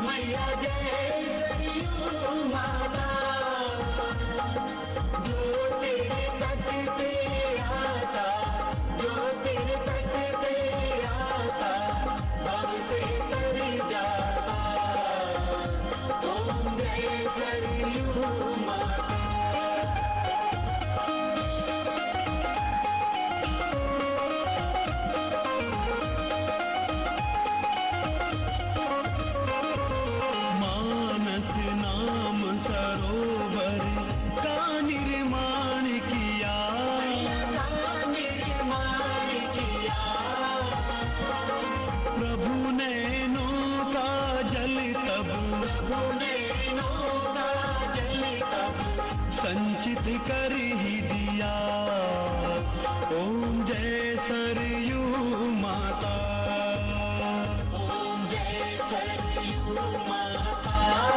Maya Jaya. मुक्त कर ही दिया। ओम जय सरयू माता। ओम जय सरयू माता।